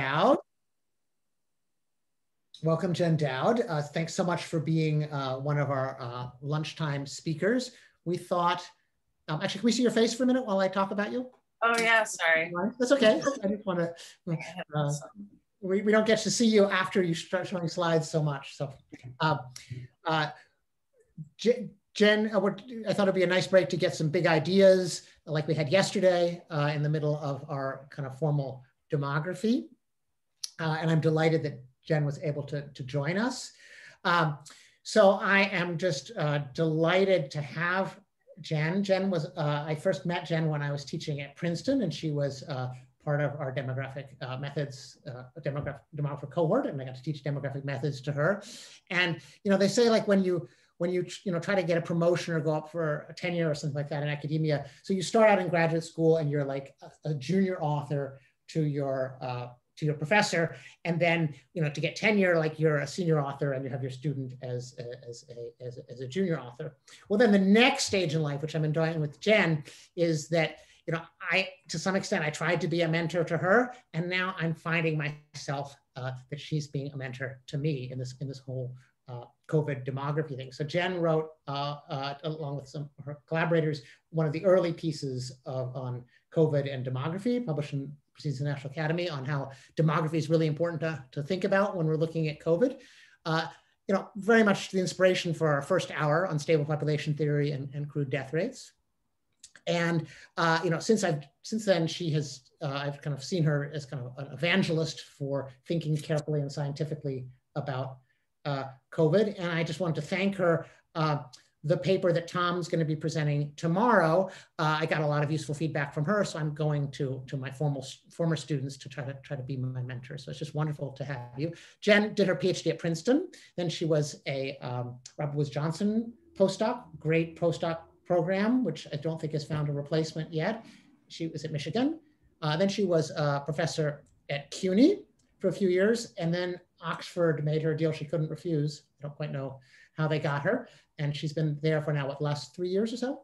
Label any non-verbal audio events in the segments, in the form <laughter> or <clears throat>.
Dowd. Welcome, Jen Dowd. Uh, thanks so much for being uh, one of our uh, lunchtime speakers. We thought, um, actually, can we see your face for a minute while I talk about you? Oh yeah, sorry. That's okay. I just want to, uh, we, we don't get to see you after you start showing slides so much. So uh, uh, Jen, I thought it'd be a nice break to get some big ideas like we had yesterday in the middle of our kind of formal demography. And I'm delighted that Jen was able to, to join us. Um, so I am just uh, delighted to have Jen. Jen was, uh, I first met Jen when I was teaching at Princeton and she was uh, part of our demographic uh, methods, uh, demographic, demographic cohort, and I got to teach demographic methods to her. And, you know, they say like when you, when you, you know, try to get a promotion or go up for a tenure or something like that in academia, so you start out in graduate school and you're like a, a junior author to your uh, to your professor, and then you know to get tenure, like you're a senior author and you have your student as a, as a, as a, as a junior author. Well, then the next stage in life, which I'm enjoying with Jen, is that you know I to some extent I tried to be a mentor to her, and now I'm finding myself uh, that she's being a mentor to me in this in this whole uh, COVID demography thing. So Jen wrote, uh, uh, along with some of her collaborators, one of the early pieces of, on COVID and demography, published in Proceedings of the National Academy on how demography is really important to, to think about when we're looking at COVID. Uh, you know, very much the inspiration for our first hour on stable population theory and, and crude death rates. And uh, you know, since I've since then, she has uh, I've kind of seen her as kind of an evangelist for thinking carefully and scientifically about uh, COVID. And I just wanted to thank her uh, the paper that Tom's going to be presenting tomorrow, uh, I got a lot of useful feedback from her. So I'm going to, to my formal, former students to try to try to be my mentor. So it's just wonderful to have you. Jen did her PhD at Princeton. Then she was a um, Robert Woods Johnson postdoc, great postdoc program, which I don't think has found a replacement yet. She was at Michigan. Uh, then she was a professor at CUNY for a few years. And then Oxford made her a deal she couldn't refuse. I don't quite know how they got her. And she's been there for now what last three years or so?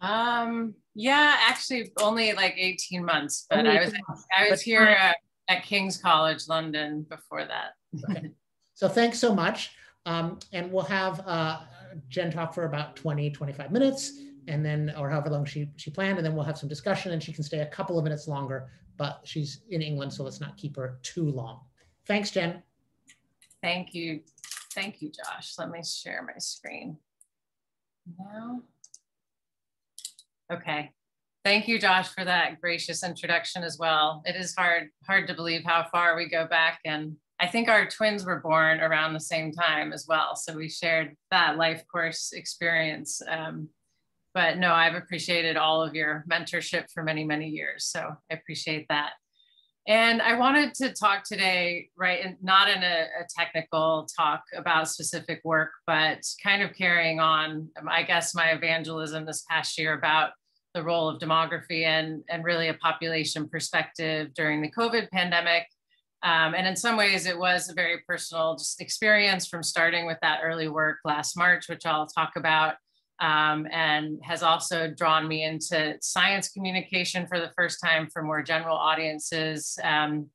Um yeah actually only like 18 months but i was i was here at, at king's college london before that. Okay. so thanks so much. Um, and we'll have uh, jen talk for about 20 25 minutes and then or however long she she planned and then we'll have some discussion and she can stay a couple of minutes longer but she's in england so let's not keep her too long. Thanks jen. Thank you Thank you, Josh. Let me share my screen now. Okay. Thank you, Josh, for that gracious introduction as well. It is hard, hard to believe how far we go back. And I think our twins were born around the same time as well. So we shared that life course experience. Um, but no, I've appreciated all of your mentorship for many, many years. So I appreciate that. And I wanted to talk today, right, and not in a, a, technical talk about specific work, but kind of carrying on, I guess, my evangelism this past year about the role of demography and, and really a population perspective during the COVID pandemic. Um, and in some ways, it was a very personal just experience from starting with that early work last March, which I'll talk about, um, and has also drawn me into science communication for the first time for more general audiences um,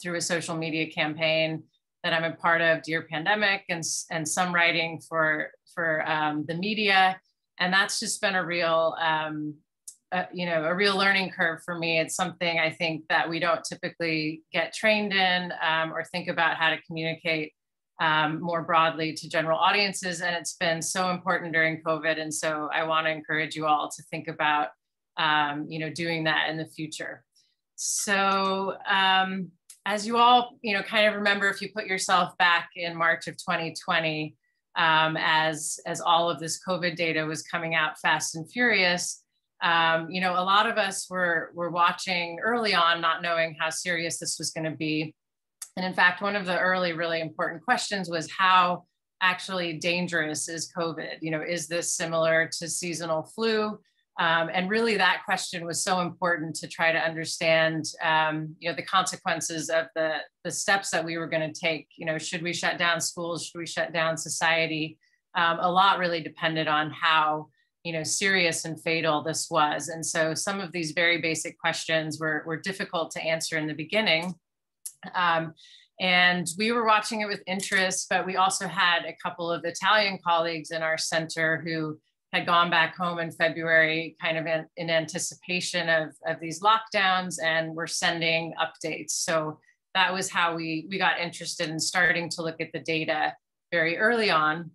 through a social media campaign that I'm a part of, Dear Pandemic, and, and some writing for, for um, the media. And that's just been a real, um, you know, a real learning curve for me. It's something I think that we don't typically get trained in um, or think about how to communicate um, more broadly to general audiences. And it's been so important during COVID. And so I want to encourage you all to think about, um, you know, doing that in the future. So um, as you all, you know, kind of remember, if you put yourself back in March of 2020, um, as, as all of this COVID data was coming out fast and furious, um, you know, a lot of us were, were watching early on, not knowing how serious this was going to be. And in fact, one of the early really important questions was how actually dangerous is COVID? You know, is this similar to seasonal flu? Um, and really that question was so important to try to understand, um, you know, the consequences of the, the steps that we were gonna take. You know, should we shut down schools? Should we shut down society? Um, a lot really depended on how, you know, serious and fatal this was. And so some of these very basic questions were, were difficult to answer in the beginning. Um, and we were watching it with interest, but we also had a couple of Italian colleagues in our center who had gone back home in February, kind of in, in anticipation of, of these lockdowns, and were sending updates. So that was how we, we got interested in starting to look at the data very early on.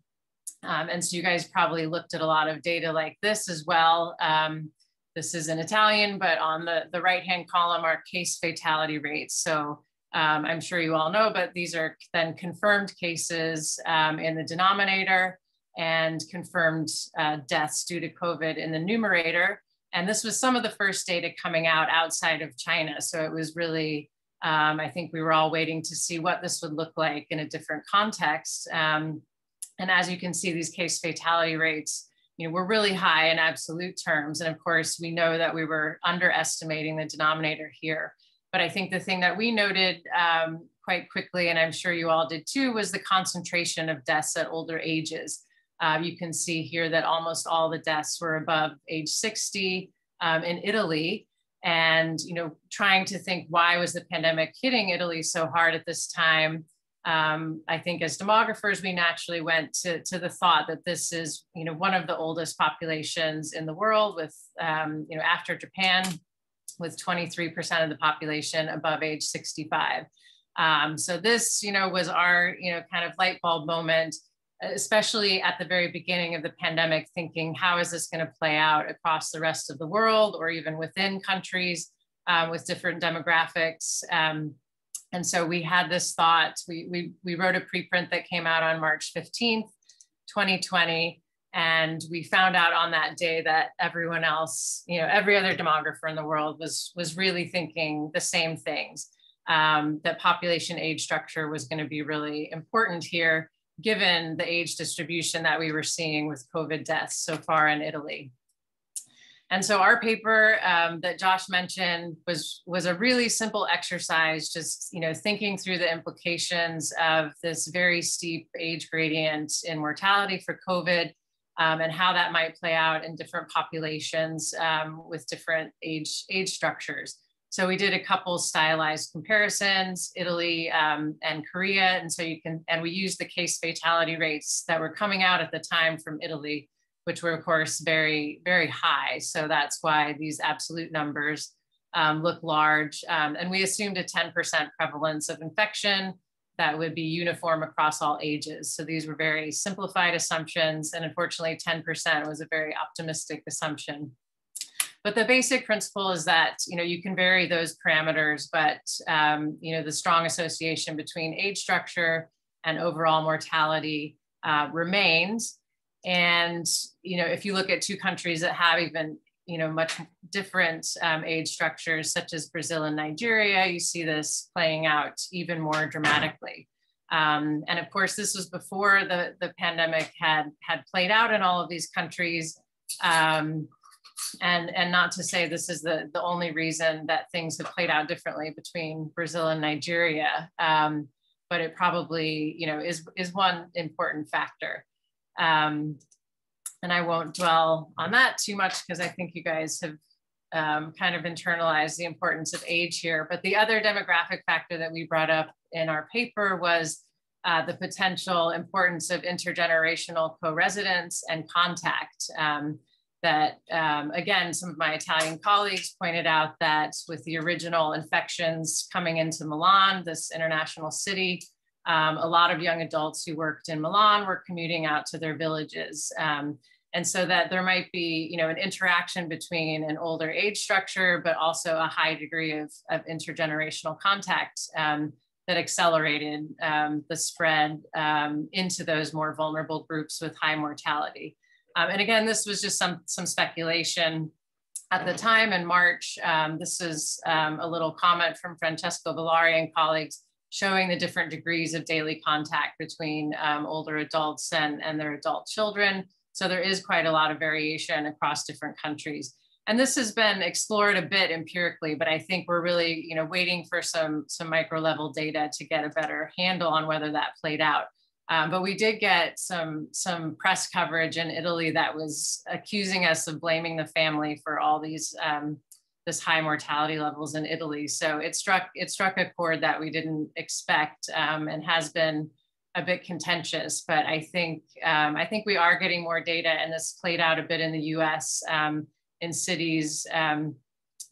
Um, and so you guys probably looked at a lot of data like this as well. Um, this is in Italian, but on the, the right-hand column are case fatality rates. So um, I'm sure you all know, but these are then confirmed cases um, in the denominator and confirmed uh, deaths due to COVID in the numerator. And this was some of the first data coming out outside of China. So it was really, um, I think we were all waiting to see what this would look like in a different context. Um, and as you can see, these case fatality rates, you know, were really high in absolute terms. And of course, we know that we were underestimating the denominator here. But I think the thing that we noted um, quite quickly, and I'm sure you all did too, was the concentration of deaths at older ages. Uh, you can see here that almost all the deaths were above age 60 um, in Italy. And, you know, trying to think why was the pandemic hitting Italy so hard at this time? Um, I think as demographers, we naturally went to, to the thought that this is, you know, one of the oldest populations in the world with, um, you know, after Japan, with 23% of the population above age 65. Um, so this, you know, was our, you know, kind of light bulb moment, especially at the very beginning of the pandemic, thinking how is this going to play out across the rest of the world or even within countries um, with different demographics. Um, and so we had this thought, we, we, we wrote a preprint that came out on March 15th, 2020, and we found out on that day that everyone else you know every other demographer in the world was was really thinking the same things um, that population age structure was going to be really important here given the age distribution that we were seeing with covid deaths so far in italy. And so our paper um, that josh mentioned was was a really simple exercise just you know thinking through the implications of this very steep age gradient in mortality for covid um, and how that might play out in different populations um, with different age, age structures. So we did a couple stylized comparisons, Italy um, and Korea. And so you can, and we used the case fatality rates that were coming out at the time from Italy, which were of course very, very high. So that's why these absolute numbers um, look large. Um, and we assumed a 10% prevalence of infection that would be uniform across all ages. So these were very simplified assumptions. And unfortunately, 10% was a very optimistic assumption. But the basic principle is that you know you can vary those parameters, but um, you know the strong association between age structure and overall mortality uh, remains. And you know if you look at two countries that have even you know, much different um, age structures such as Brazil and Nigeria, you see this playing out even more dramatically. Um, and of course, this was before the, the pandemic had, had played out in all of these countries. Um, and, and not to say this is the, the only reason that things have played out differently between Brazil and Nigeria, um, but it probably, you know, is, is one important factor. Um, and I won't dwell on that too much because I think you guys have um, kind of internalized the importance of age here. But the other demographic factor that we brought up in our paper was uh, the potential importance of intergenerational co-residence and contact. Um, that um, again, some of my Italian colleagues pointed out that with the original infections coming into Milan, this international city, um, a lot of young adults who worked in Milan were commuting out to their villages. Um, and so that there might be, you know, an interaction between an older age structure, but also a high degree of, of intergenerational contact um, that accelerated um, the spread um, into those more vulnerable groups with high mortality. Um, and again, this was just some, some speculation at the time in March. This is a little comment from Francesco Billari and colleagues showing the different degrees of daily contact between um, older adults and, and their adult children. So there is quite a lot of variation across different countries. And this has been explored a bit empirically, but I think we're really, you know, waiting for some, some micro level data to get a better handle on whether that played out. Um, but we did get some, some press coverage in Italy that was accusing us of blaming the family for all these um, this high mortality levels in Italy. So it struck it struck a chord that we didn't expect um, and has been a bit contentious. But I think um, I think we are getting more data, and this played out a bit in the U.S. Um, in cities um,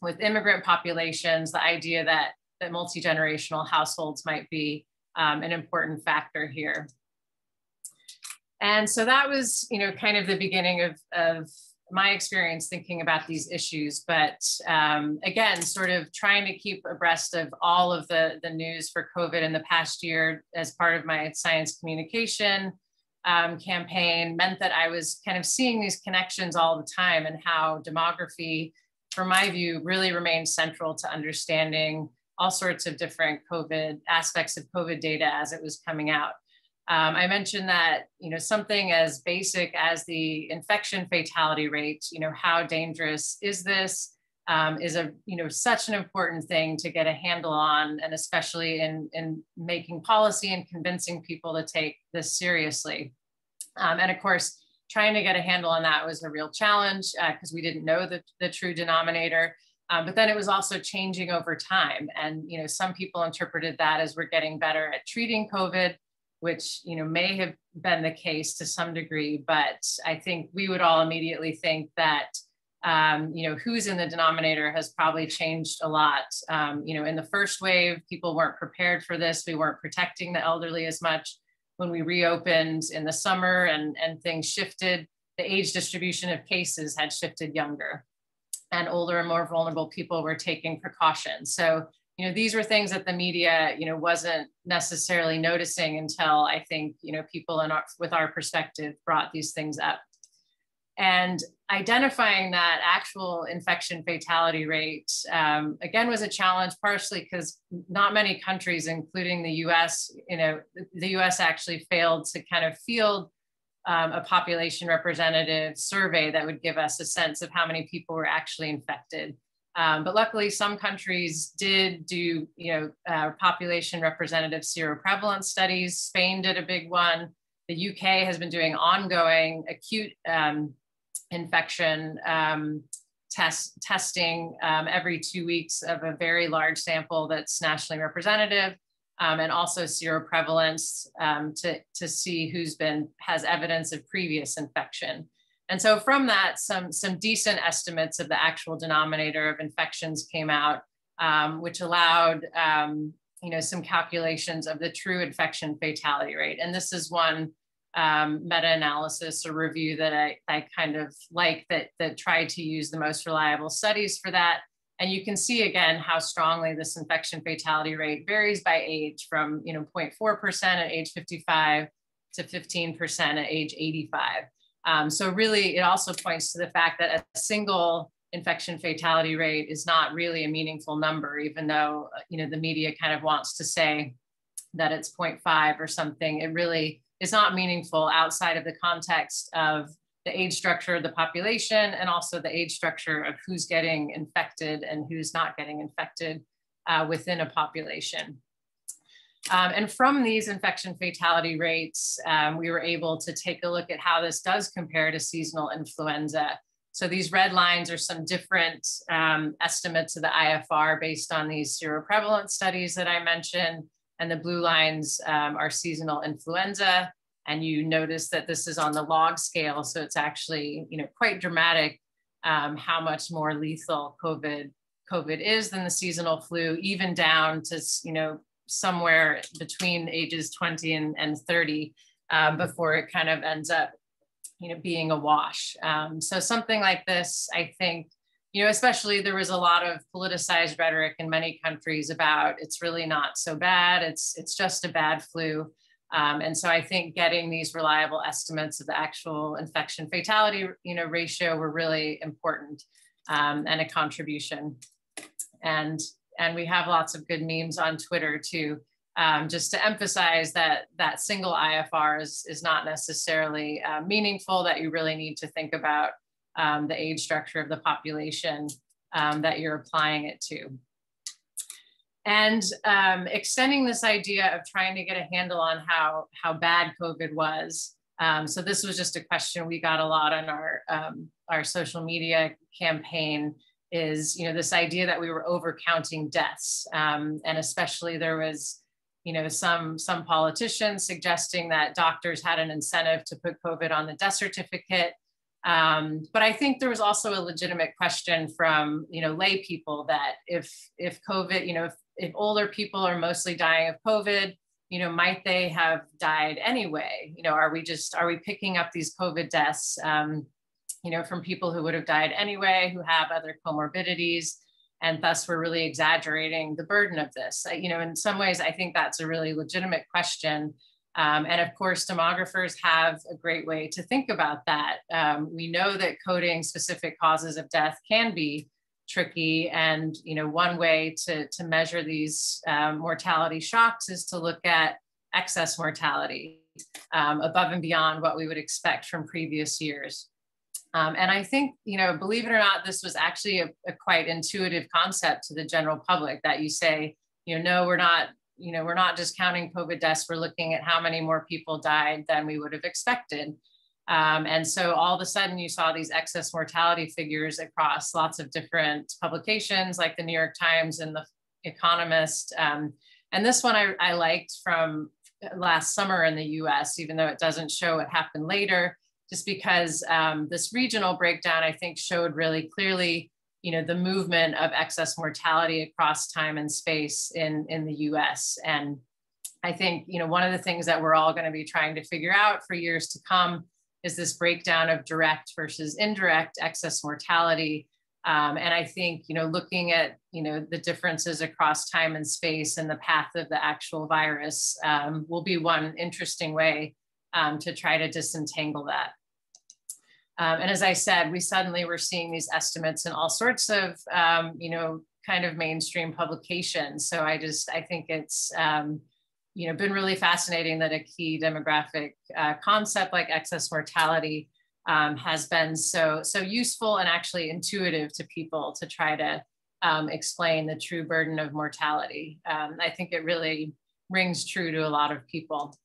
with immigrant populations. The idea that that multi generational households might be um, an important factor here. And so that was, you know, kind of the beginning of, of my experience thinking about these issues. But um, again, sort of trying to keep abreast of all of the, the news for COVID in the past year as part of my science communication um, campaign meant that I was kind of seeing these connections all the time and how demography, from my view, really remains central to understanding all sorts of different COVID aspects of COVID data as it was coming out. Um, I mentioned that, you know, something as basic as the infection fatality rate, you know, how dangerous is this? Um, is a, you know, such an important thing to get a handle on, and especially in, in making policy and convincing people to take this seriously. Um, and of course, trying to get a handle on that was a real challenge because uh, we didn't know the, the true denominator. Um, but then it was also changing over time. And, you know, some people interpreted that as we're getting better at treating COVID, which, you know, may have been the case to some degree. But I think we would all immediately think that, um, you know, who's in the denominator has probably changed a lot. Um, you know, in the first wave, people weren't prepared for this. We weren't protecting the elderly as much. When we reopened in the summer and, and things shifted, the age distribution of cases had shifted younger and older and more vulnerable people were taking precautions. So, you know, these were things that the media, you know, wasn't necessarily noticing until I think, you know, people in our, with our perspective brought these things up. And identifying that actual infection fatality rate, um, again, was a challenge, partially because not many countries, including the US, you know, the US actually failed to kind of field um, a population representative survey that would give us a sense of how many people were actually infected. Um, but luckily, some countries did do, you know, uh, population representative seroprevalence studies. Spain did a big one. The UK has been doing ongoing acute um, infection um, test testing um, every two weeks of a very large sample that's nationally representative um, and also seroprevalence um, to, to see who's been, has evidence of previous infection. And so from that, some, some decent estimates of the actual denominator of infections came out, um, which allowed um, you know, some calculations of the true infection fatality rate. And this is one um, meta-analysis or review that I, I kind of like that, that tried to use the most reliable studies for that. And you can see again how strongly this infection fatality rate varies by age from you know 0.4% at age 55 to 15% at age 85. Um, so really it also points to the fact that a single infection fatality rate is not really a meaningful number, even though you know the media kind of wants to say that it's 0.5 or something. It really is not meaningful outside of the context of the age structure of the population and also the age structure of who's getting infected and who's not getting infected uh, within a population. Um, and from these infection fatality rates, um, we were able to take a look at how this does compare to seasonal influenza. So these red lines are some different um, estimates of the IFR based on these seroprevalence studies that I mentioned. And the blue lines um, are seasonal influenza and you notice that this is on the log scale. So it's actually, you know, quite dramatic um, how much more lethal COVID COVID is than the seasonal flu, even down to, you know, somewhere between ages 20 and, and 30 um, before it kind of ends up, you know, being a wash. Um, so something like this, I think, you know, especially there was a lot of politicized rhetoric in many countries about it's really not so bad. It's it's just a bad flu. Um, and so I think getting these reliable estimates of the actual infection fatality you know, ratio were really important um, and a contribution. And, and we have lots of good memes on Twitter too, um, just to emphasize that that single IFR is, is not necessarily uh, meaningful, that you really need to think about um, the age structure of the population um, that you're applying it to and um, extending this idea of trying to get a handle on how how bad COVID was. Um, so this was just a question we got a lot on our um, our social media campaign. Is you know this idea that we were overcounting deaths um, and especially there was you know some some politicians suggesting that doctors had an incentive to put covid on the death certificate. Um, but i think there was also a legitimate question from you know lay people that if if covid you know if, if older people are mostly dying of covid you know might they have died anyway? You know are we just are we picking up these covid deaths? Um, you know, from people who would have died anyway, who have other comorbidities, and thus we're really exaggerating the burden of this. You know, in some ways, I think that's a really legitimate question. Um, and of course, demographers have a great way to think about that. Um, we know that coding specific causes of death can be tricky. And, you know, one way to, to measure these um, mortality shocks is to look at excess mortality um, above and beyond what we would expect from previous years. Um, and I think, you know, believe it or not, this was actually a, a, quite intuitive concept to the general public that you say, you know, no, we're not, you know, we're not just counting COVID deaths, we're looking at how many more people died than we would have expected. Um, and so all of a sudden you saw these excess mortality figures across lots of different publications like the New York Times and the Economist. Um, and this one I, I liked from last summer in the US, even though it doesn't show what happened later just because um, this regional breakdown, I think, showed really clearly, you know, the movement of excess mortality across time and space in, in the US. And I think, you know, one of the things that we're all going to be trying to figure out for years to come is this breakdown of direct versus indirect excess mortality. Um, and I think, you know, looking at, you know, the differences across time and space and the path of the actual virus um, will be one interesting way um, to try to disentangle that. Um, and as I said, we suddenly were seeing these estimates in all sorts of, um, you know, kind of mainstream publications. So I just, I think it's, um, you know, been really fascinating that a key demographic uh, concept like excess mortality um, has been so, so useful and actually intuitive to people to try to um, explain the true burden of mortality. Um, I think it really rings true to a lot of people.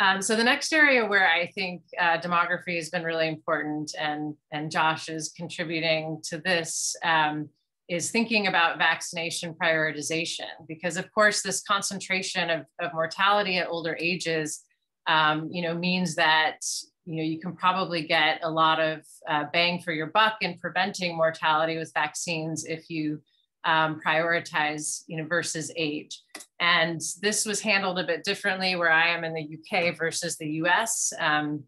Um, so the next area where I think uh, demography has been really important and, and Josh is contributing to this um, is thinking about vaccination prioritization, because of course this concentration of, of mortality at older ages, um, you know, means that, you know, you can probably get a lot of uh, bang for your buck in preventing mortality with vaccines if you um, prioritize you know, versus age. And this was handled a bit differently where I am in the UK versus the US. Um,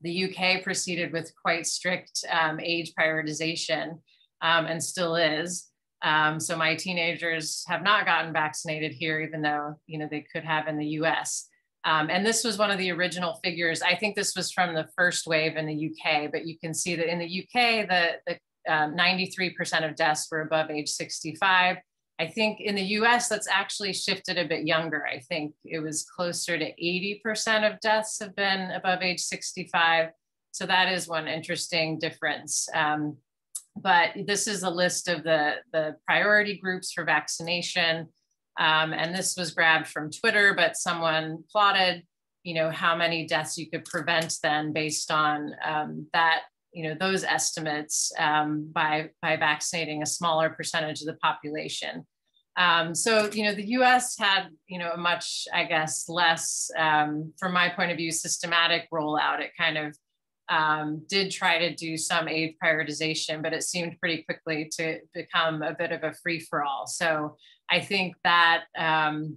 the UK proceeded with quite strict um, age prioritization um, and still is. Um, so my teenagers have not gotten vaccinated here, even though you know they could have in the US. Um, and this was one of the original figures. I think this was from the first wave in the UK, but you can see that in the UK, the, the um, 93% of deaths were above age 65. I think in the US, that's actually shifted a bit younger. I think it was closer to 80% of deaths have been above age 65. So that is one interesting difference. Um, but this is a list of the, the priority groups for vaccination. Um, and this was grabbed from Twitter, but someone plotted, you know, how many deaths you could prevent then based on um, that you know those estimates um, by by vaccinating a smaller percentage of the population. Um, so you know the U.S. had you know a much I guess less, um, from my point of view, systematic rollout. It kind of um, did try to do some aid prioritization, but it seemed pretty quickly to become a bit of a free for all. So I think that um,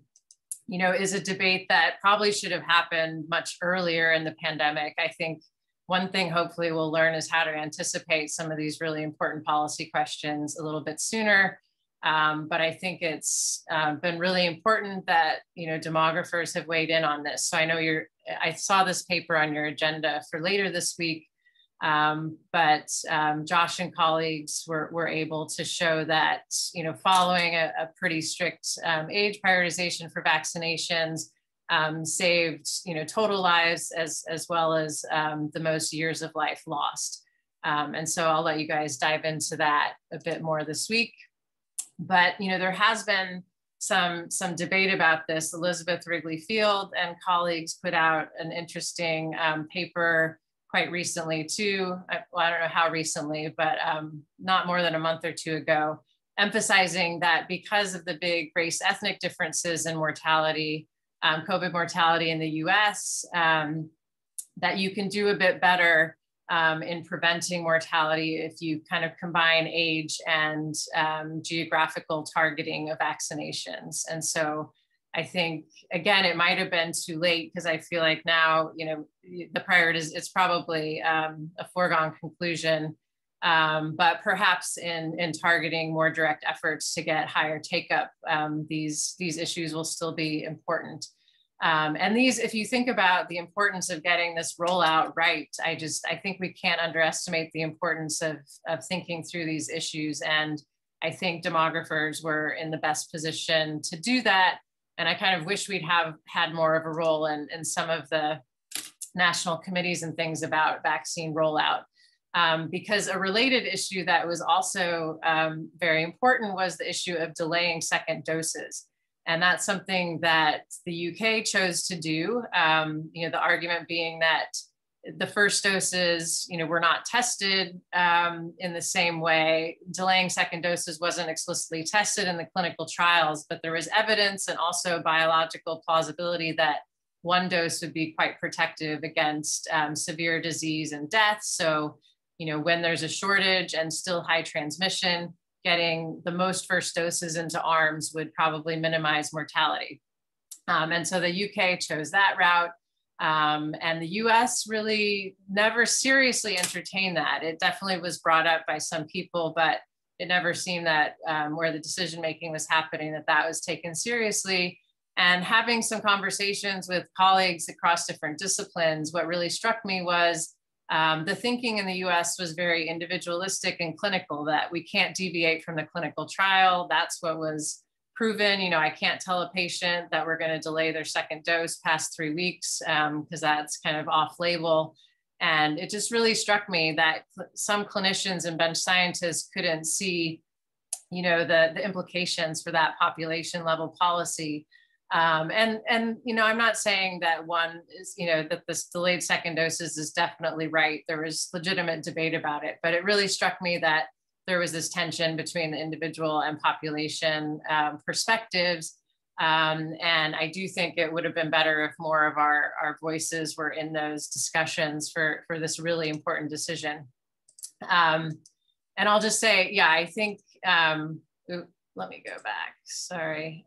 you know is a debate that probably should have happened much earlier in the pandemic. I think one thing hopefully we'll learn is how to anticipate some of these really important policy questions a little bit sooner. Um, but I think it's uh, been really important that you know demographers have weighed in on this. So I know you're. I saw this paper on your agenda for later this week, um, but um, Josh and colleagues were, were able to show that you know following a, a pretty strict um, age prioritization for vaccinations, um, saved you know total lives as as well as um, the most years of life lost. Um, and so i'll let you guys dive into that a bit more this week. But you know there has been some some debate about this. Elizabeth wrigley field and colleagues put out an interesting um, paper quite recently too. I, well, I don't know how recently, but um, not more than a month or two ago, emphasizing that because of the big race ethnic differences in mortality, um, COVID mortality in the US, um, that you can do a bit better um, in preventing mortality if you kind of combine age and um, geographical targeting of vaccinations. And so I think, again, it might have been too late because I feel like now, you know, the priority is it's probably um, a foregone conclusion. Um, but perhaps in, in targeting more direct efforts to get higher take up, um, these, these issues will still be important. Um, and these, if you think about the importance of getting this rollout right, I just, I think we can't underestimate the importance of, of thinking through these issues. And I think demographers were in the best position to do that. And I kind of wish we'd have had more of a role in, in some of the national committees and things about vaccine rollout. Um, because a related issue that was also um, very important was the issue of delaying second doses. And that's something that the UK chose to do. Um, you know, the argument being that the first doses, you know, were not tested um, in the same way. Delaying second doses wasn't explicitly tested in the clinical trials, but there was evidence and also biological plausibility that one dose would be quite protective against um, severe disease and death. So, you know, when there's a shortage and still high transmission, getting the most first doses into arms would probably minimize mortality. Um, and so the UK chose that route. Um, and the US really never seriously entertained that. It definitely was brought up by some people, but it never seemed that um, where the decision making was happening, that that was taken seriously. And having some conversations with colleagues across different disciplines, what really struck me was um, the thinking in the US was very individualistic and clinical, that we can't deviate from the clinical trial. That's what was proven. You know, I can't tell a patient that we're going to delay their second dose past three weeks because um, that's kind of off label. And it just really struck me that some clinicians and bench scientists couldn't see, you know, the, the implications for that population level policy. Um, and and you know, I'm not saying that one is you know that this delayed second doses is definitely right. There was legitimate debate about it, but it really struck me that there was this tension between the individual and population um, perspectives. Um, and I do think it would have been better if more of our, our voices were in those discussions for, for this really important decision. Um, and I'll just say, yeah, I think, um, let me go back, sorry.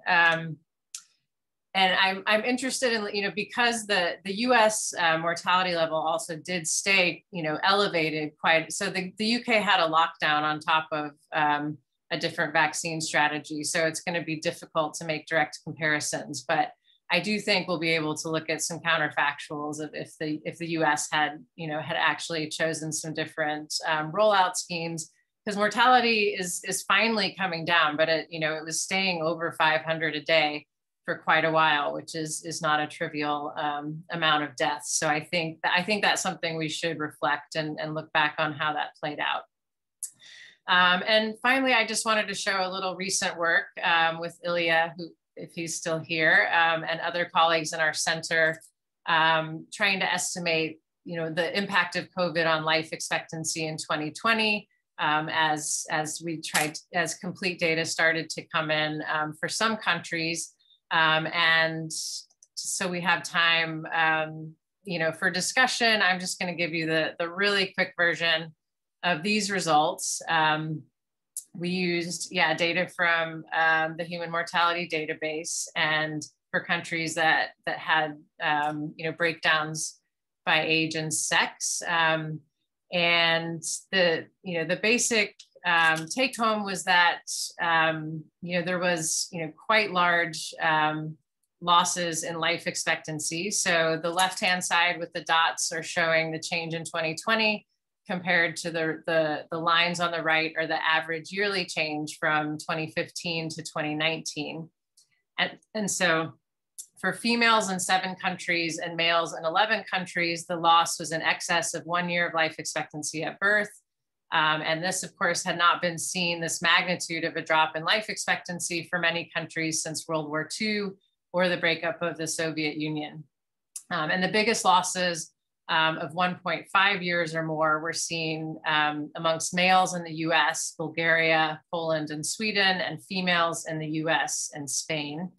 And I'm, I'm interested in, you know, because the, the US uh, mortality level also did stay, you know, elevated quite, so the, the UK had a lockdown on top of um, a different vaccine strategy. So it's gonna be difficult to make direct comparisons, but I do think we'll be able to look at some counterfactuals of if the, if the US had, you know, had actually chosen some different um, rollout schemes because mortality is, is finally coming down, but it, you know, it was staying over 500 a day for quite a while, which is is not a trivial um, amount of deaths. So I think that, I think that's something we should reflect and, and look back on how that played out. Um, and finally, I just wanted to show a little recent work um, with Ilya, who, if he's still here, um, and other colleagues in our center, um, trying to estimate, you know, the impact of COVID on life expectancy in 2020. Um, as as we tried as complete data started to come in um, for some countries um, and so we have time, um, you know, for discussion. I'm just going to give you the, the really quick version of these results. Um, we used, yeah, data from um, the Human Mortality Database and for countries that, that had, um, you know, breakdowns by age and sex. Um, and the, you know, the basic um, take home was that um, you know there was you know quite large um, losses in life expectancy. So the left hand side with the dots are showing the change in 2020 compared to the, the, the lines on the right are the average yearly change from 2015 to 2019. And, and so for females in seven countries and males in 11 countries, the loss was in excess of one year of life expectancy at birth um, and this, of course, had not been seen, this magnitude of a drop in life expectancy for many countries since World War II or the breakup of the Soviet Union. Um, and the biggest losses um, of 1.5 years or more were seen um, amongst males in the US, Bulgaria, Poland, and Sweden, and females in the US and Spain.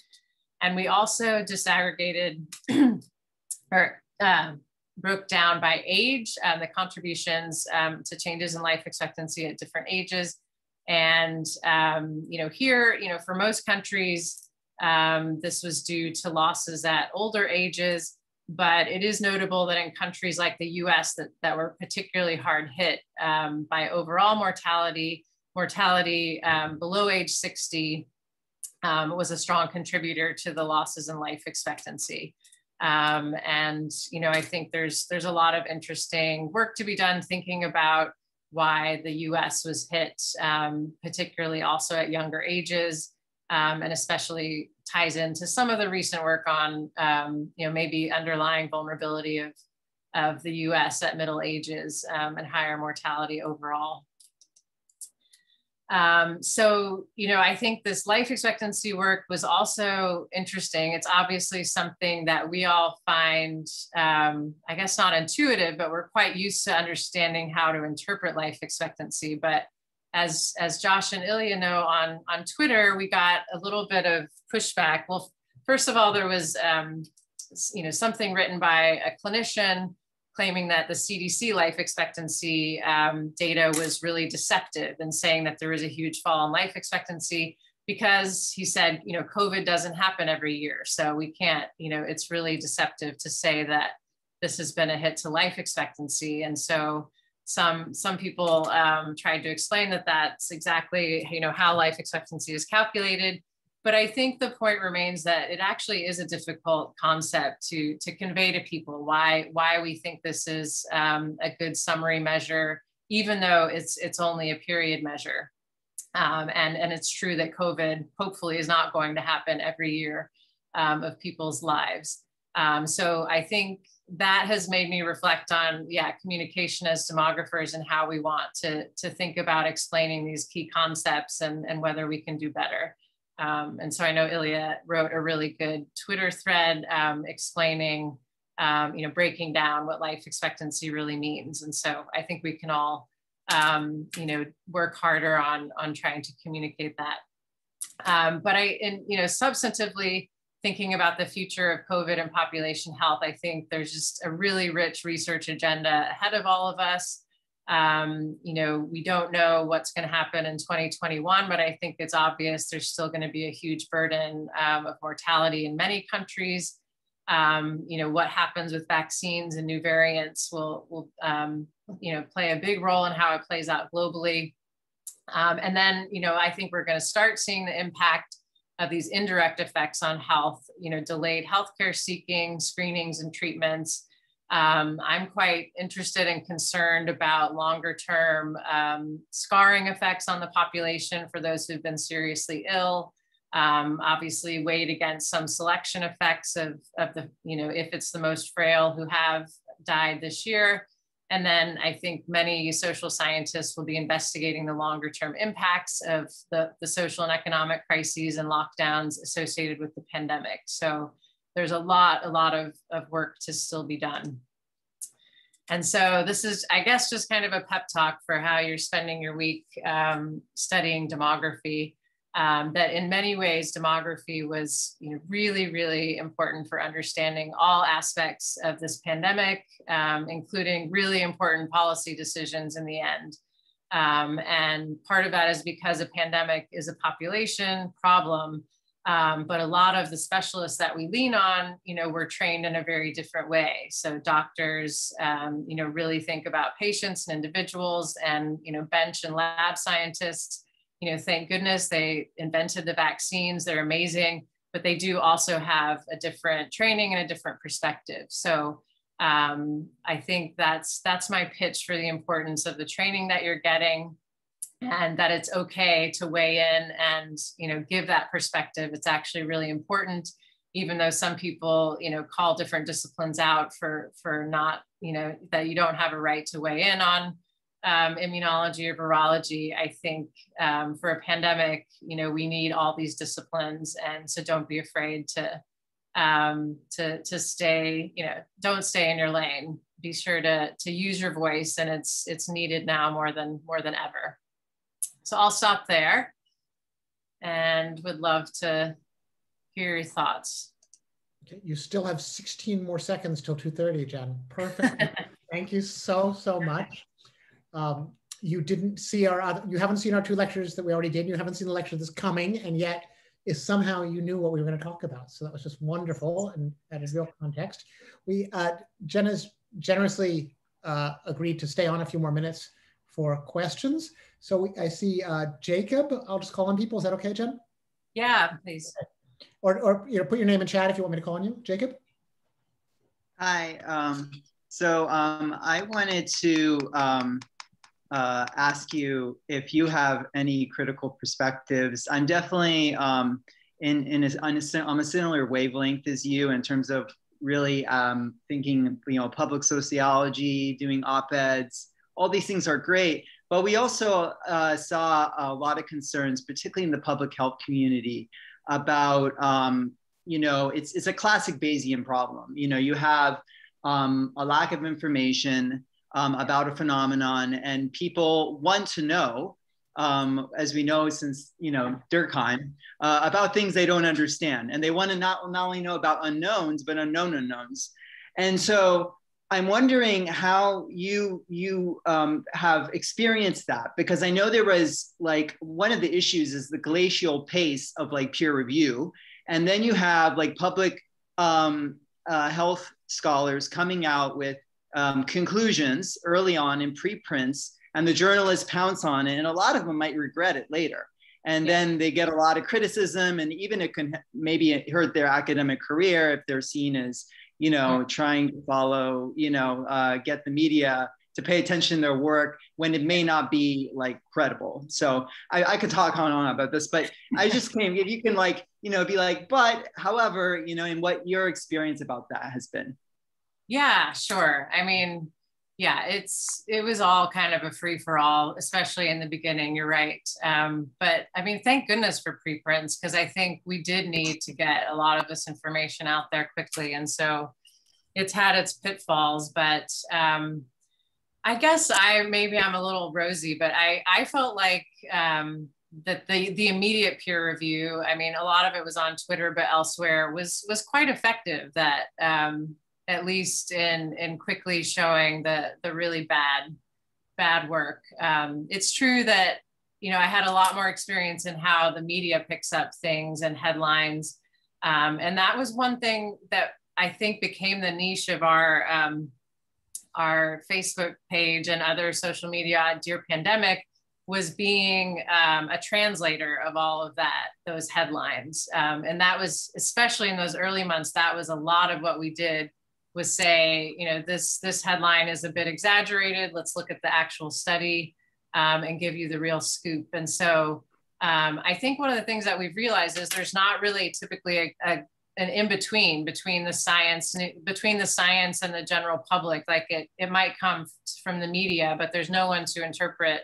And we also disaggregated <clears throat> or uh, broke down by age and the contributions um, to changes in life expectancy at different ages. And, um, you know, here, you know, for most countries, um, this was due to losses at older ages but it is notable that in countries like the US that, that were particularly hard hit um, by overall mortality, mortality um, below age 60 um, was a strong contributor to the losses in life expectancy. Um, and you know, I think there's there's a lot of interesting work to be done thinking about why the U.S. was hit, um, particularly also at younger ages, um, and especially ties into some of the recent work on, um, you know, maybe underlying vulnerability of, of the US at middle ages um, and higher mortality overall. Um, so, you know, I think this life expectancy work was also interesting. It's obviously something that we all find, um, I guess, not intuitive, but we're quite used to understanding how to interpret life expectancy. But as as Josh and Ilya know on on Twitter, we got a little bit of pushback. Well, first of all, there was um, you know something written by a clinician claiming that the CDC life expectancy um, data was really deceptive and saying that there was a huge fall in life expectancy because he said, you know, COVID doesn't happen every year. So we can't, you know, it's really deceptive to say that this has been a hit to life expectancy. And so some some people um, tried to explain that that's exactly you know how life expectancy is calculated but i think the point remains that it actually is a difficult concept to to convey to people why why we think this is um, a good summary measure even though it's it's only a period measure. Um, and and it's true that covid hopefully is not going to happen every year um, of people's lives. Um, so i think that has made me reflect on yeah communication as demographers and how we want to to think about explaining these key concepts and and whether we can do better um, and so i know ilya wrote a really good twitter thread um, explaining um, you know breaking down what life expectancy really means and so i think we can all um, you know work harder on on trying to communicate that um, but i and you know substantively thinking about the future of COVID and population health, I think there's just a really rich research agenda ahead of all of us. Um, you know, we don't know what's going to happen in 2021, but I think it's obvious there's still going to be a huge burden um, of mortality in many countries. Um, you know, what happens with vaccines and new variants will, will um, you know, play a big role in how it plays out globally. Um, and then, you know, I think we're going to start seeing the impact of these indirect effects on health, you know, delayed healthcare seeking, screenings and treatments. Um, I'm quite interested and concerned about longer term um, scarring effects on the population for those who've been seriously ill. Um, obviously weighed against some selection effects of, of the, you know, if it's the most frail who have died this year. And then I think many social scientists will be investigating the longer term impacts of the, the social and economic crises and lockdowns associated with the pandemic. So there's a lot, a lot of, of work to still be done. And so this is, I guess, just kind of a pep talk for how you're spending your week um, studying demography um, that in many ways demography was you know, really, really important for understanding all aspects of this pandemic, um, including really important policy decisions in the end. Um, and part of that is because a pandemic is a population problem, um, but a lot of the specialists that we lean on, you know, were trained in a very different way. So doctors, um, you know, really think about patients and individuals and, you know, bench and lab scientists you know, thank goodness they invented the vaccines. They're amazing, but they do also have a different training and a different perspective. So um, I think that's that's my pitch for the importance of the training that you're getting and that it's okay to weigh in and you know give that perspective it's actually really important even though some people you know call different disciplines out for for not you know that you don't have a right to weigh in on um, immunology or virology, I think um, for a pandemic, you know, we need all these disciplines, and so don't be afraid to um, to to stay, you know, don't stay in your lane. be sure to, to use your voice and it's, it's needed now more than, more than ever. So I'll stop there and would love to hear your thoughts. Okay, you still have 16 more seconds till 2.30, Jen. Perfect. <laughs> Thank you so, so much. Um, you didn't see our other, you haven't seen our two lectures that we already did. You haven't seen the lecture that's coming, and yet is somehow you knew what we were going to talk about. So that was just wonderful and added real context. We uh, Jen has generously uh, agreed to stay on a few more minutes for questions. So we, I see uh, Jacob. I'll just call on people. Is that okay, Jen? Yeah, please. Or, or you know, put your name in chat if you want me to call on you, Jacob. Hi. Um, so um, I wanted to um, uh, ask you if you have any critical perspectives. I'm definitely um, in, in a, on, a, on a similar wavelength as you in terms of really um, thinking, you know, public sociology, doing op-eds, all these things are great. But we also uh, saw a lot of concerns, particularly in the public health community, about, um, you know, it's, it's a classic Bayesian problem. You know, you have um, a lack of information, um, about a phenomenon, and people want to know, um, as we know since you know Durkheim, uh, about things they don't understand, and they want to not not only know about unknowns but unknown unknowns, and so. I'm wondering how you you um, have experienced that because I know there was like one of the issues is the glacial pace of like peer review, and then you have like public um, uh, health scholars coming out with um, conclusions early on in preprints, and the journalists pounce on it, and a lot of them might regret it later. And yeah. then they get a lot of criticism, and even it can maybe hurt their academic career if they're seen as, you know, trying to follow, you know, uh, get the media to pay attention to their work when it may not be like credible. So I, I could talk on and on about this, but I just <laughs> came, if you can like, you know, be like, but however, you know, and what your experience about that has been. Yeah, sure. I mean, yeah, it's it was all kind of a free for all, especially in the beginning. You're right. Um, but I mean, thank goodness for preprints because I think we did need to get a lot of this information out there quickly, and so it's had its pitfalls. But um, I guess I maybe I'm a little rosy, but I I felt like um, that the the immediate peer review. I mean, a lot of it was on Twitter, but elsewhere was was quite effective. That um, at least in in quickly showing the the really bad bad work. Um, it's true that you know I had a lot more experience in how the media picks up things and headlines, um, and that was one thing that I think became the niche of our um, our Facebook page and other social media. Dear Pandemic was being um, a translator of all of that, those headlines. Um, and that was, especially in those early months, that was a lot of what we did was say, you know, this this headline is a bit exaggerated. Let's look at the actual study um, and give you the real scoop. And so um, I think one of the things that we've realized is there's not really typically a, a an in between between the science between the science and the general public. Like it it might come from the media, but there's no one to interpret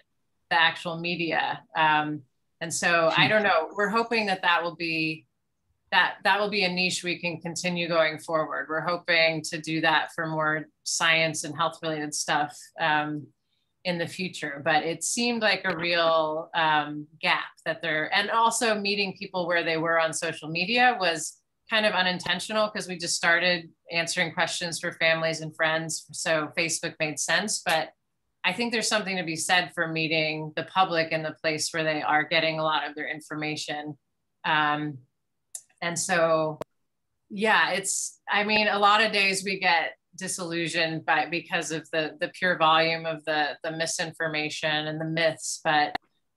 the actual media. Um, and so I don't know. We're hoping that that will be that that will be a niche we can continue going forward. We're hoping to do that for more science and health related stuff um, in the future. But it seemed like a real um, gap that there, and also meeting people where they were on social media was kind of unintentional because we just started answering questions for families and friends. So Facebook made sense, but I think there's something to be said for meeting the public in the place where they are getting a lot of their information. Um, and so, yeah, it's, I mean, a lot of days we get disillusioned by because of the the pure volume of the the misinformation and the myths but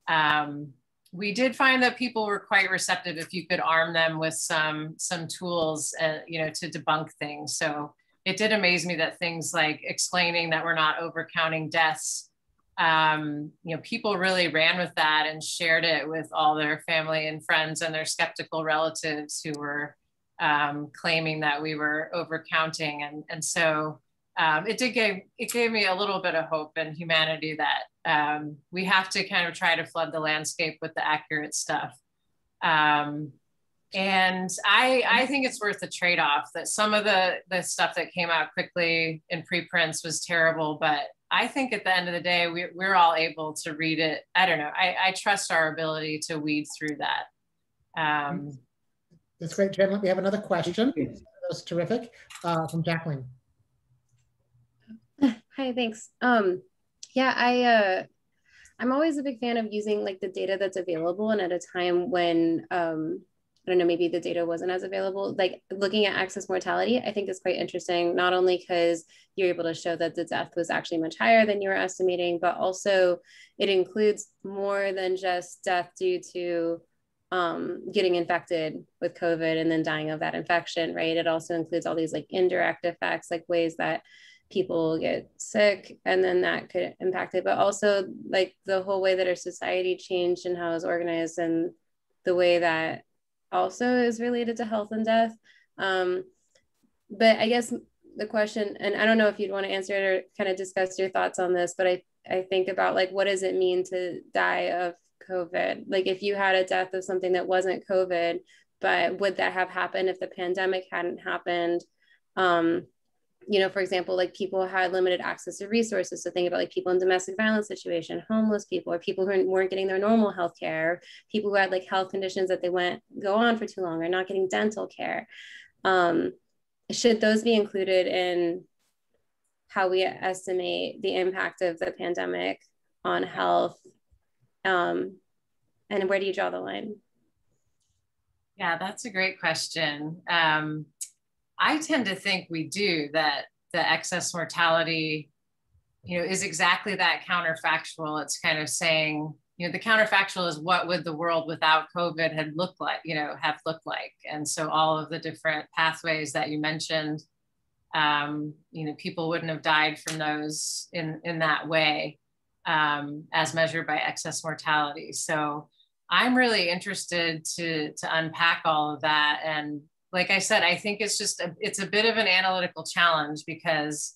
um, we did find that people were quite receptive if you could arm them with some some tools uh, you know to debunk things. So it did amaze me that things like explaining that we're not overcounting deaths um, you know, people really ran with that and shared it with all their family and friends and their skeptical relatives who were um, claiming that we were overcounting. And, and so um, it did give, it gave me a little bit of hope and humanity that um, we have to kind of try to flood the landscape with the accurate stuff. Um, and I, I think it's worth the trade-off that some of the, the stuff that came out quickly in preprints was terrible, but I think at the end of the day, we, we're all able to read it. I don't know. I, I trust our ability to weed through that. Um, That's great, Jen. We have another question. That was terrific uh, from Jacqueline. <laughs> Hi, thanks. Um, yeah, I uh, I'm always a big fan of using like the data that's available, and at a time when um, I don't know, maybe the data wasn't as available. Like looking at excess mortality, I think is quite interesting, not only because you're able to show that the death was actually much higher than you were estimating, but also it includes more than just death due to um, getting infected with COVID and then dying of that infection, right? It also includes all these like indirect effects, like ways that people get sick and then that could impact it, but also like the whole way that our society changed and how it's organized and the way that also is related to health and death. Um, but I guess the question, and I don't know if you'd want to answer it or kind of discuss your thoughts on this, but I, I think about like, what does it mean to die of COVID? Like if you had a death of something that wasn't COVID, but would that have happened if the pandemic hadn't happened? Um, you know, for example, like people had limited access to resources. So think about like people in domestic violence situation, homeless people, or people who weren't getting their normal health care, people who had like health conditions that they went go on for too long or not getting dental care. Um, should those be included in how we estimate the impact of the pandemic on health? Um, and where do you draw the line? Yeah, that's a great question. Um, I tend to think we do that the excess mortality, you know, is exactly that counterfactual. It's kind of saying, you know, the counterfactual is what would the world without COVID had looked like, you know, have looked like. And so all of the different pathways that you mentioned, um, you know, people wouldn't have died from those in, in that way um, as measured by excess mortality. So I'm really interested to, to unpack all of that and like I said, I think it's just a, it's a bit of an analytical challenge because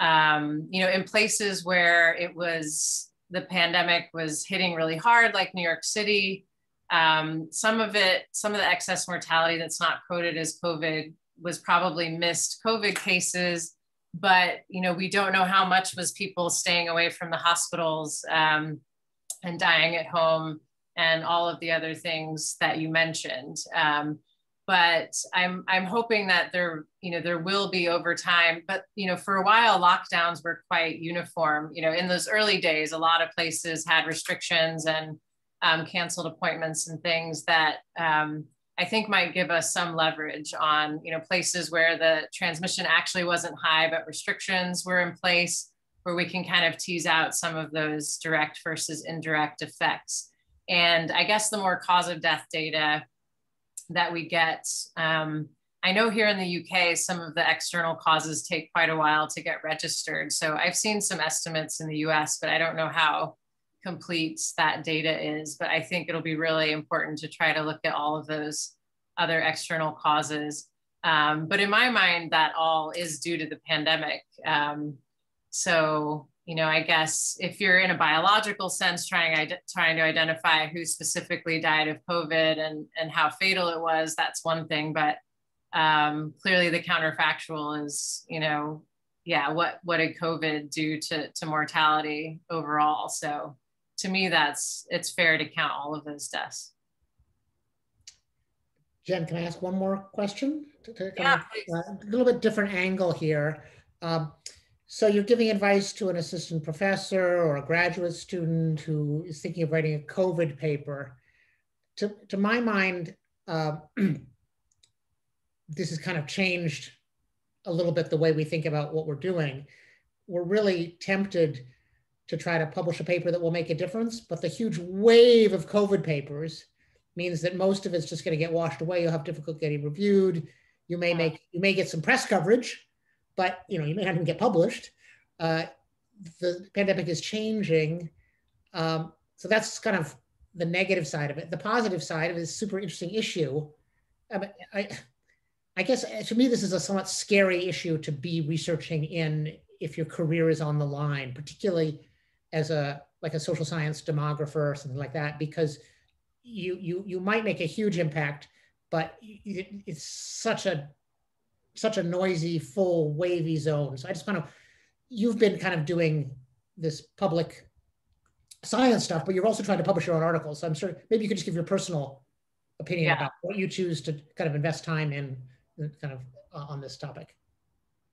um, you know in places where it was the pandemic was hitting really hard, like New York City, um, some of it, some of the excess mortality that's not coded as COVID was probably missed COVID cases, but you know we don't know how much was people staying away from the hospitals um, and dying at home and all of the other things that you mentioned. Um, but I'm I'm hoping that there you know there will be over time. But you know for a while lockdowns were quite uniform. You know in those early days, a lot of places had restrictions and um, canceled appointments and things that um, I think might give us some leverage on you know places where the transmission actually wasn't high, but restrictions were in place where we can kind of tease out some of those direct versus indirect effects. And I guess the more cause of death data that we get. Um, I know here in the UK, some of the external causes take quite a while to get registered. So I've seen some estimates in the US, but I don't know how complete that data is. But I think it'll be really important to try to look at all of those other external causes. Um, but in my mind, that all is due to the pandemic. Um, so you know, I guess if you're in a biological sense trying trying to identify who specifically died of COVID and and how fatal it was, that's one thing. But um, clearly, the counterfactual is, you know, yeah, what what did COVID do to to mortality overall? So to me, that's it's fair to count all of those deaths. Jen, can I ask one more question? To, to yeah, of, uh, a little bit different angle here. Um, so you're giving advice to an assistant professor or a graduate student who is thinking of writing a COVID paper. To, to my mind, uh, <clears throat> this has kind of changed a little bit the way we think about what we're doing. We're really tempted to try to publish a paper that will make a difference, but the huge wave of COVID papers means that most of it's just going to get washed away. You'll have difficulty getting reviewed. You may make you may get some press coverage, but you know you may not even get published. Uh, the pandemic is changing, um, so that's kind of the negative side of it. The positive side of it is super interesting issue. I, I, I guess to me this is a somewhat scary issue to be researching in if your career is on the line, particularly as a like a social science demographer or something like that, because you you you might make a huge impact, but it's such a such a noisy, full, wavy zone. So I just kind of, you've been kind of doing this public science stuff, but you're also trying to publish your own articles. So I'm sure maybe you could just give your personal opinion Yeah. about what you choose to kind of invest time in, kind of uh, on this topic.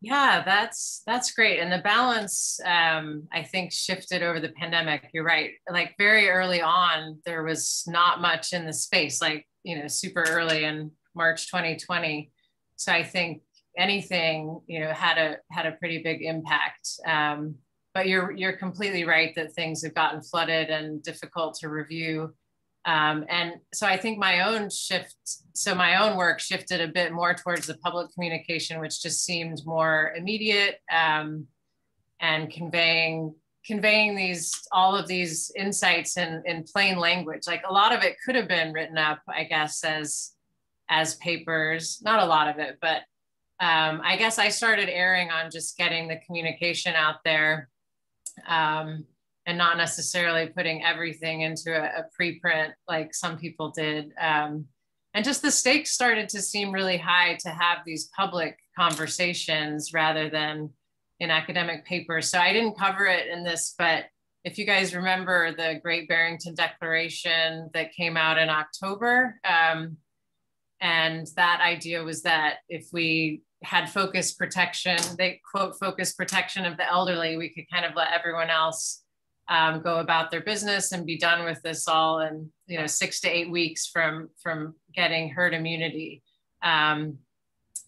Yeah, that's that's great. And the balance, um, I think, shifted over the pandemic. You're right. Like very early on, there was not much in the space. Like you know, super early in March 2020. So I think anything you know had a had a pretty big impact. Um, but you're you're completely right that things have gotten flooded and difficult to review. Um, and so I think my own shift, so my own work shifted a bit more towards the public communication, which just seemed more immediate um, and conveying conveying these all of these insights in in plain language. Like a lot of it could have been written up, I guess, as as papers. Not a lot of it, but um, I guess I started airing on just getting the communication out there. Um, and not necessarily putting everything into a, a preprint like some people did. Um, and just the stakes started to seem really high to have these public conversations rather than in academic papers. So I didn't cover it in this, but if you guys remember the Great Barrington Declaration that came out in October, um, and that idea was that if we had focus protection, they quote focus protection of the elderly, we could kind of let everyone else um, go about their business and be done with this all in you know six to eight weeks from from getting herd immunity. Um,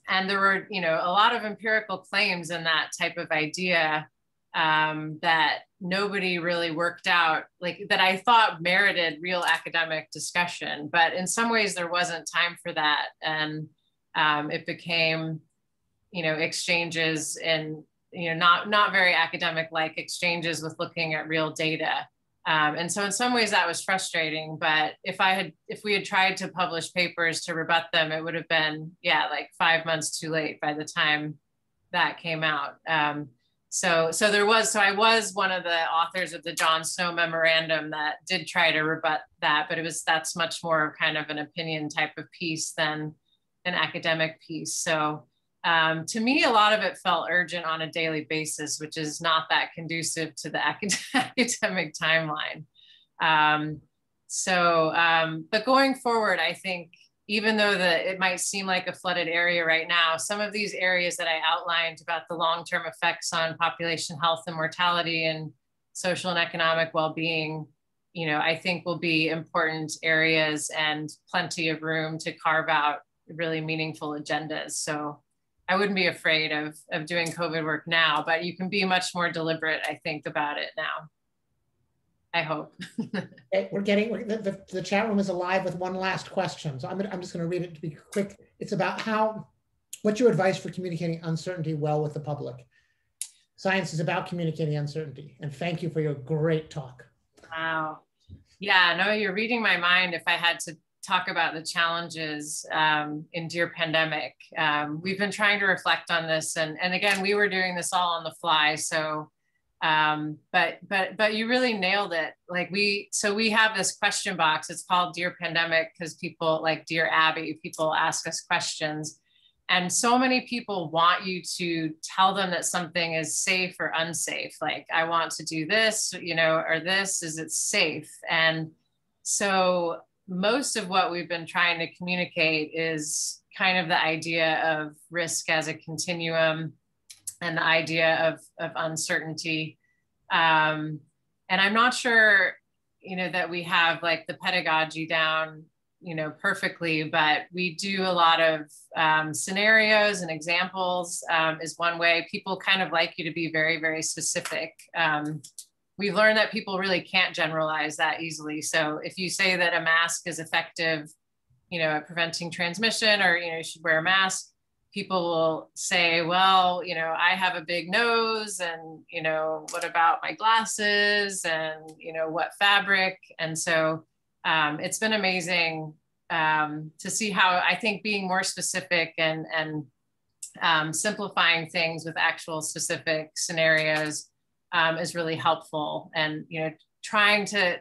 and there were you know a lot of empirical claims in that type of idea um, that nobody really worked out like that I thought merited real academic discussion. But in some ways there wasn't time for that, and um, it became you know exchanges and you know not not very academic like exchanges with looking at real data. Um, and so in some ways that was frustrating but if i had if we had tried to publish papers to rebut them it would have been yeah like five months too late by the time that came out. Um, so so there was so i was one of the authors of the john snow memorandum that did try to rebut that but it was that's much more of kind of an opinion type of piece than an academic piece. So um, to me, a lot of it felt urgent on a daily basis, which is not that conducive to the <laughs> academic timeline. Um, so, um, but going forward, I think even though the, it might seem like a flooded area right now, some of these areas that I outlined about the long-term effects on population health and mortality and social and economic well-being, you know, I think will be important areas and plenty of room to carve out really meaningful agendas. So I wouldn't be afraid of, of doing COVID work now, but you can be much more deliberate, I think, about it now. I hope. <laughs> We're getting the, the, the chat room is alive with one last question. So I'm, gonna, I'm just going to read it to be quick. It's about how, what's your advice for communicating uncertainty well with the public? Science is about communicating uncertainty. And thank you for your great talk. Wow. Yeah, no, you're reading my mind. If I had to talk about the challenges um, in Dear Pandemic, um, we've been trying to reflect on this. And, and again, we were doing this all on the fly. So um, but but but you really nailed it. Like we so we have this question box. It's called dear pandemic because people like dear abby people ask us questions. And so many people want you to tell them that something is safe or unsafe. Like i want to do this you know or this. Is it safe? And so most of what we've been trying to communicate is kind of the idea of risk as a continuum and the idea of, of uncertainty. Um, and I'm not sure, you know, that we have like the pedagogy down, you know, perfectly, but we do a lot of um, scenarios and examples um, is one way. People kind of like you to be very, very specific. We've learned that people really can't generalize that easily. So if you say that a mask is effective, you know, at preventing transmission or, you know, you should wear a mask, people will say, well, you know, I have a big nose and, you know, what about my glasses and, you know, what fabric? And so um, it's been amazing um, to see how I think being more specific and, and um, simplifying things with actual specific scenarios um, is really helpful. And, you know, trying to,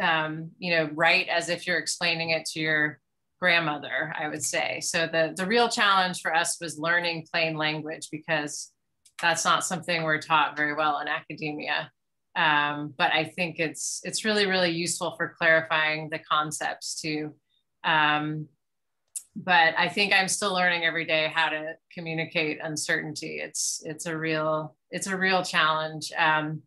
um, you know, write as if you're explaining it to your grandmother, I would say. So the, the real challenge for us was learning plain language because that's not something we're taught very well in academia. Um, but I think it's it's really really useful for clarifying the concepts too. Um, but I think I'm still learning every day how to communicate uncertainty. It's it's a real it's a real challenge. Um,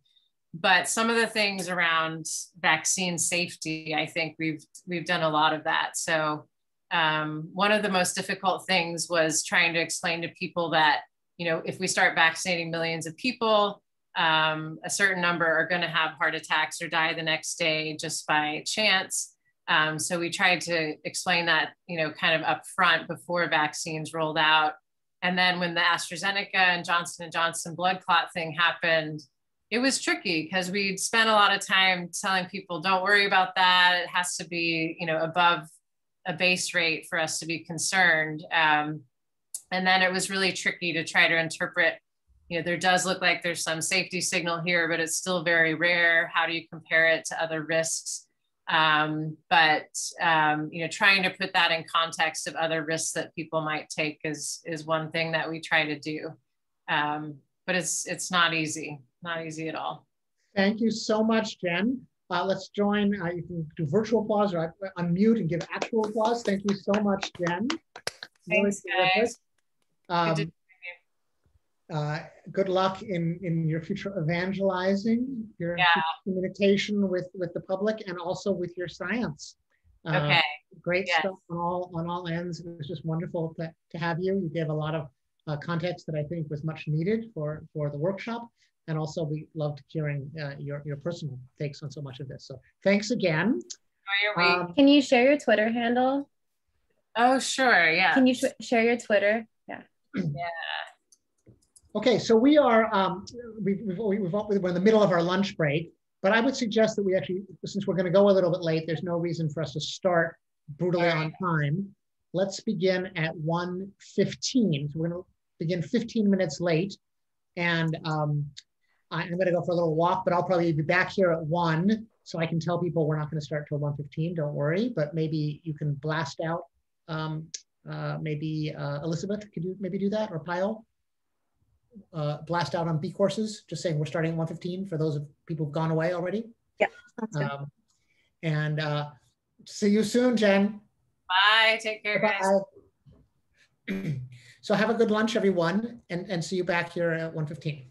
but some of the things around vaccine safety, I think we've we've done a lot of that. So um, one of the most difficult things was trying to explain to people that you know if we start vaccinating millions of people um, a certain number are going to have heart attacks or die the next day just by chance. Um, so we tried to explain that, you know, kind of upfront before vaccines rolled out. And then when the AstraZeneca and Johnson and Johnson blood clot thing happened, it was tricky because we'd spent a lot of time telling people, don't worry about that. It has to be, you know, above a base rate for us to be concerned. Um, and then it was really tricky to try to interpret you know, there does look like there's some safety signal here, but it's still very rare. How do you compare it to other risks? Um, but um, you know, trying to put that in context of other risks that people might take is is one thing that we try to do. Um, but it's it's not easy, not easy at all. Thank you so much, Jen. Uh, let's join. Uh, you can do virtual applause or unmute and give actual applause. Thank you so much, Jen. Thanks, really guys. Um, uh, good luck in in your future evangelizing, your yeah. communication with with the public, and also with your science. Uh, okay. Great yes. stuff on all on all ends. It was just wonderful to, to have you. You gave a lot of uh, context that I think was much needed for for the workshop, and also we loved hearing uh, your your personal takes on so much of this. So thanks again. Um, Can you share your Twitter handle? Oh, sure. Yeah. Can you sh share your Twitter? Yeah. yeah. Okay, so we are, um, we've, we've, we're in the middle of our lunch break, but I would suggest that we actually, since we're gonna go a little bit late, there's no reason for us to start brutally on time. Let's begin at 1.15. So we're gonna begin 15 minutes late. And um, I'm gonna go for a little walk, but I'll probably be back here at one. So I can tell people we're not gonna start till 1.15, don't worry, but maybe you can blast out, um, uh, maybe uh, Elizabeth, could you maybe do that or Pyle? Uh, blast out on bCourses, just saying we're starting at 115 for those of people who've gone away already. Yeah. Um, and uh, see you soon, Jen. Bye. Take care, guys. <clears throat> so have a good lunch, everyone, and, and see you back here at 115.